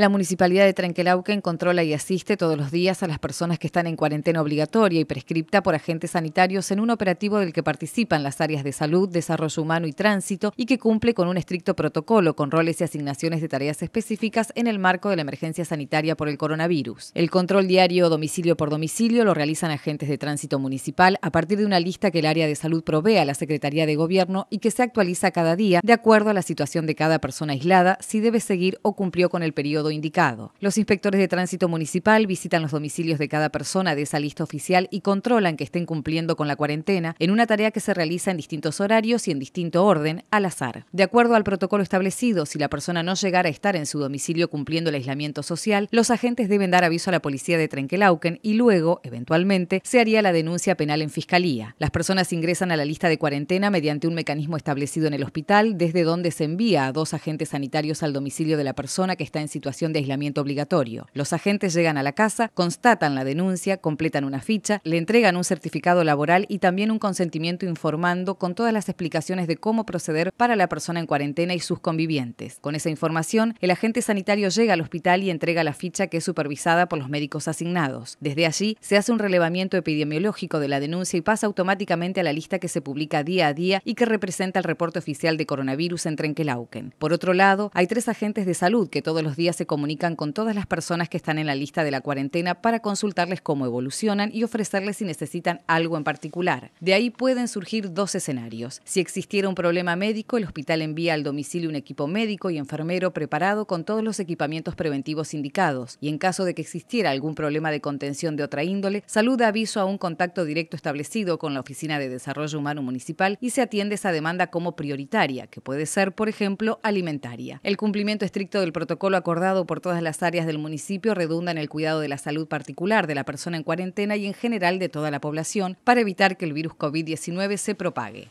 La Municipalidad de Trenquelauquen controla y asiste todos los días a las personas que están en cuarentena obligatoria y prescripta por agentes sanitarios en un operativo del que participan las áreas de salud, desarrollo humano y tránsito y que cumple con un estricto protocolo con roles y asignaciones de tareas específicas en el marco de la emergencia sanitaria por el coronavirus. El control diario domicilio por domicilio lo realizan agentes de tránsito municipal a partir de una lista que el área de salud provee a la Secretaría de Gobierno y que se actualiza cada día de acuerdo a la situación de cada persona aislada, si debe seguir o cumplió con el periodo indicado. Los inspectores de tránsito municipal visitan los domicilios de cada persona de esa lista oficial y controlan que estén cumpliendo con la cuarentena en una tarea que se realiza en distintos horarios y en distinto orden, al azar. De acuerdo al protocolo establecido, si la persona no llegara a estar en su domicilio cumpliendo el aislamiento social, los agentes deben dar aviso a la policía de Trenquelauquen y luego, eventualmente, se haría la denuncia penal en fiscalía. Las personas ingresan a la lista de cuarentena mediante un mecanismo establecido en el hospital, desde donde se envía a dos agentes sanitarios al domicilio de la persona que está en situación de aislamiento obligatorio. Los agentes llegan a la casa, constatan la denuncia, completan una ficha, le entregan un certificado laboral y también un consentimiento informando con todas las explicaciones de cómo proceder para la persona en cuarentena y sus convivientes. Con esa información, el agente sanitario llega al hospital y entrega la ficha que es supervisada por los médicos asignados. Desde allí, se hace un relevamiento epidemiológico de la denuncia y pasa automáticamente a la lista que se publica día a día y que representa el reporte oficial de coronavirus en Trenquelauquen. Por otro lado, hay tres agentes de salud que todos los días se comunican con todas las personas que están en la lista de la cuarentena para consultarles cómo evolucionan y ofrecerles si necesitan algo en particular. De ahí pueden surgir dos escenarios. Si existiera un problema médico, el hospital envía al domicilio un equipo médico y enfermero preparado con todos los equipamientos preventivos indicados. Y en caso de que existiera algún problema de contención de otra índole, saluda aviso a un contacto directo establecido con la Oficina de Desarrollo Humano Municipal y se atiende esa demanda como prioritaria, que puede ser, por ejemplo, alimentaria. El cumplimiento estricto del protocolo acordado por todas las áreas del municipio redunda en el cuidado de la salud particular de la persona en cuarentena y en general de toda la población para evitar que el virus COVID-19 se propague.